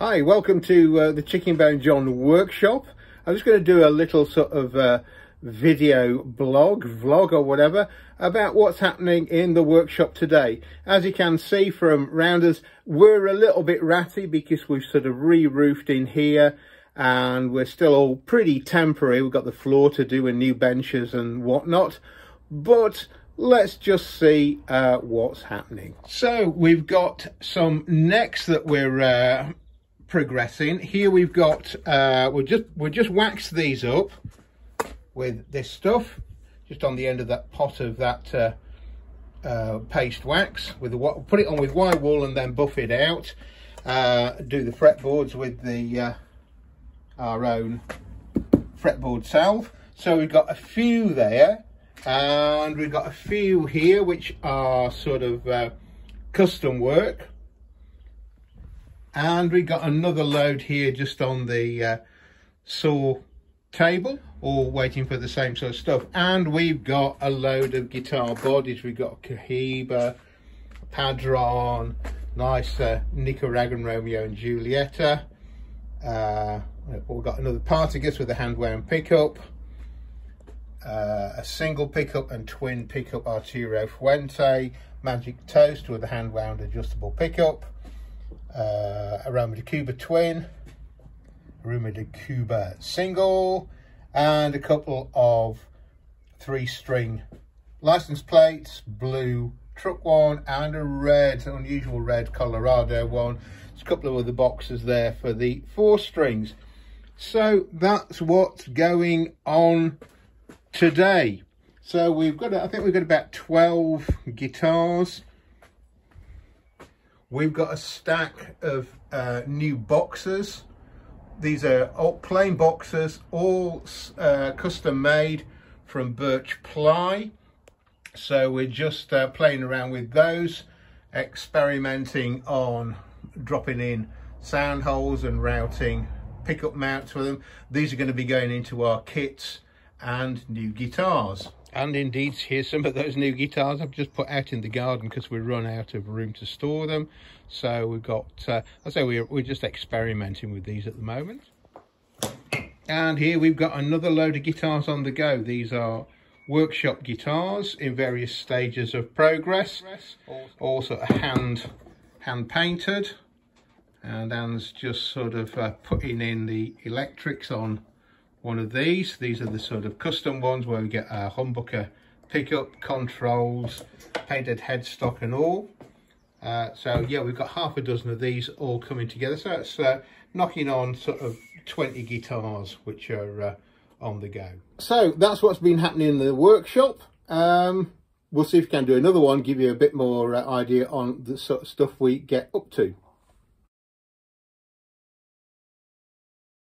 Hi, welcome to uh, the Chicken Bone John workshop. I'm just going to do a little sort of uh, video blog, vlog or whatever about what's happening in the workshop today. As you can see from rounders, we're a little bit ratty because we've sort of re-roofed in here and we're still all pretty temporary. We've got the floor to do and new benches and whatnot, but let's just see uh, what's happening. So we've got some necks that we're uh, progressing. Here we've got, uh, we'll just, we'll just wax these up with this stuff, just on the end of that pot of that uh, uh, paste wax. With the Put it on with wire wool and then buff it out. Uh, do the fretboards with the uh, our own fretboard salve. So we've got a few there and we've got a few here which are sort of uh, custom work and we got another load here just on the uh, saw table all waiting for the same sort of stuff. And we've got a load of guitar bodies. We've got Cohiba Padron nice uh, Nicaraguan Romeo and Julieta. Uh, we've got another Partagas with a hand wound pickup. Uh, a single pickup and twin pickup Arturo Fuente. Magic Toast with a hand wound adjustable pickup uh, Aroma de Cuba twin, a Aroma de Cuba single, and a couple of three string license plates, blue truck one and a red, unusual red Colorado one. There's a couple of other boxes there for the four strings. So that's what's going on today. So we've got, I think we've got about 12 guitars We've got a stack of uh, new boxes. These are all plain boxes, all uh, custom made from birch ply. So we're just uh, playing around with those, experimenting on dropping in sound holes and routing pickup mounts for them. These are going to be going into our kits and new guitars. And indeed, here's some of those new guitars I've just put out in the garden because we run out of room to store them. So we've got, uh, I say we're, we're just experimenting with these at the moment. And here we've got another load of guitars on the go. These are workshop guitars in various stages of progress. Also hand, hand painted. And Anne's just sort of uh, putting in the electrics on one of these. These are the sort of custom ones where we get our humbucker pickup, controls, painted headstock and all. Uh, so yeah, we've got half a dozen of these all coming together. So it's uh, knocking on sort of 20 guitars which are uh, on the go. So that's what's been happening in the workshop. Um, we'll see if we can do another one, give you a bit more uh, idea on the sort of stuff we get up to.